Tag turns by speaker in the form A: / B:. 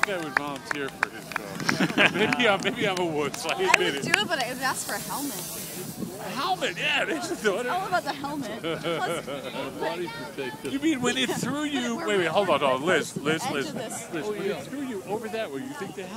A: think I would volunteer for his job. maybe, I'm, maybe I'm a woods. I
B: I would it. do
A: it,
B: but I would ask for a helmet.
A: A helmet, yeah. They should do it.
B: All about the helmet. Plus,
A: you mean when it threw you? wait, wait, hold on, on. Liz, Liz, Liz.
B: Liz, Oh,
A: yeah. When it threw you over that way, you think the helmet?